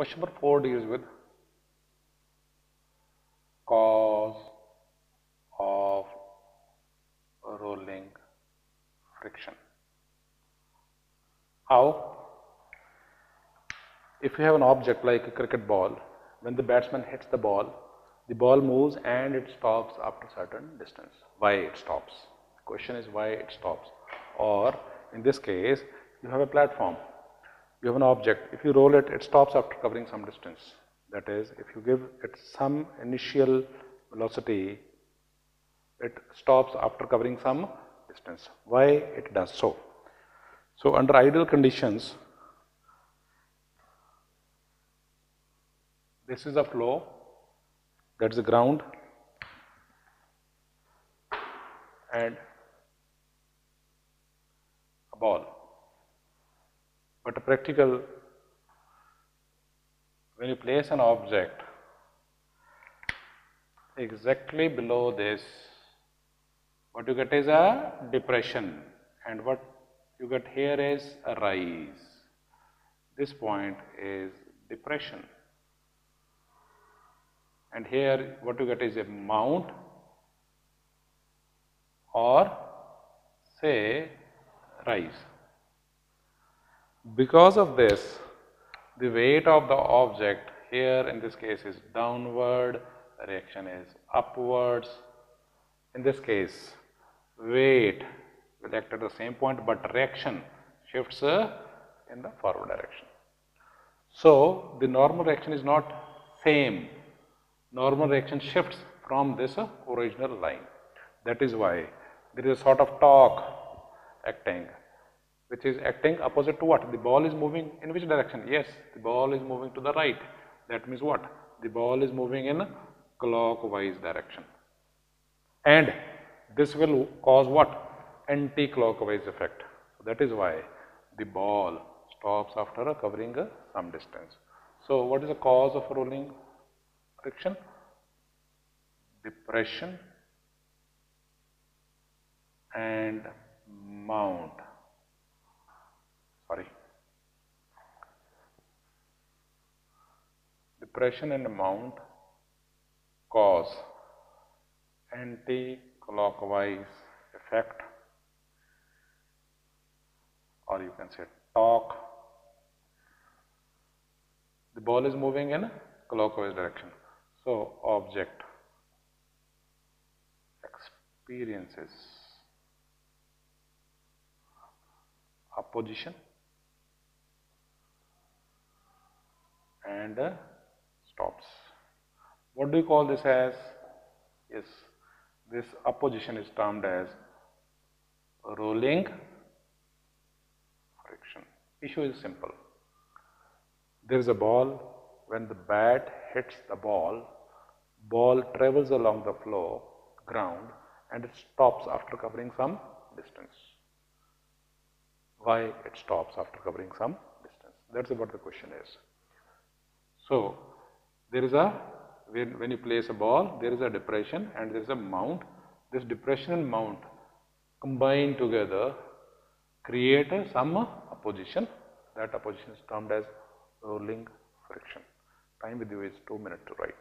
Question number 4 deals with cause of rolling friction. How? If you have an object like a cricket ball, when the batsman hits the ball, the ball moves and it stops after certain distance. Why it stops? Question is why it stops. Or in this case, you have a platform, you have an object. If you roll it, it stops after covering some distance. That is, if you give it some initial velocity, it stops after covering some distance. Why it does so? So, under ideal conditions, this is a flow, that's the ground, and a ball. But a practical, when you place an object exactly below this, what you get is a depression, and what you get here is a rise. This point is depression. And here what you get is a mount or say rise. Because of this, the weight of the object here in this case is downward, reaction is upwards. In this case, weight will act at the same point, but reaction shifts uh, in the forward direction. So, the normal reaction is not same. Normal reaction shifts from this uh, original line. That is why there is a sort of torque acting which is acting opposite to what? The ball is moving in which direction? Yes, the ball is moving to the right. That means what? The ball is moving in a clockwise direction. And this will cause what? Anti-clockwise effect. So that is why the ball stops after covering some distance. So what is the cause of rolling friction? Depression and mount depression and mount cause anti-clockwise effect or you can say torque. The ball is moving in a clockwise direction. So object experiences opposition and stops. What do you call this as? Yes, this opposition is termed as rolling friction. Issue is simple. There is a ball, when the bat hits the ball, ball travels along the floor, ground and it stops after covering some distance. Why it stops after covering some distance? That's what the question is. So, there is a, when, when you place a ball, there is a depression and there is a mount. This depression and mount combine together create a, some opposition. That opposition is termed as rolling friction. Time with you is 2 minutes to write.